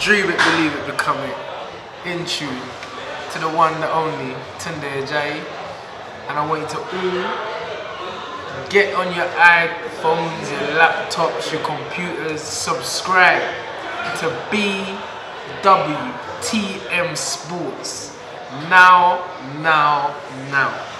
Dream it, believe it, become it. In tune to the one, the only, Tunde Ajayi. And I want you to all get on your iPhones, your laptops, your computers, subscribe to BWTM Sports. Now, now, now.